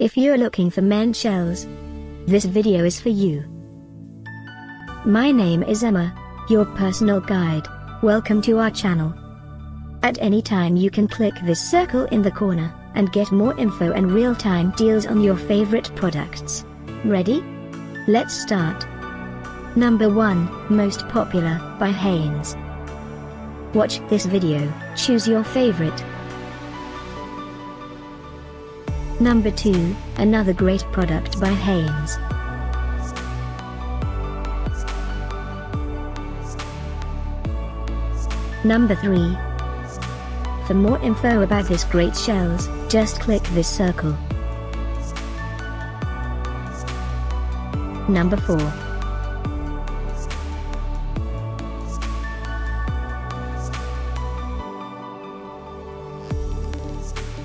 If you're looking for men's shells, this video is for you. My name is Emma, your personal guide. Welcome to our channel. At any time you can click this circle in the corner, and get more info and real-time deals on your favorite products. Ready? Let's start. Number 1, Most Popular, by Hanes. Watch this video, choose your favorite. Number 2, another great product by Hanes. Number 3. For more info about this great shells, just click this circle. Number 4.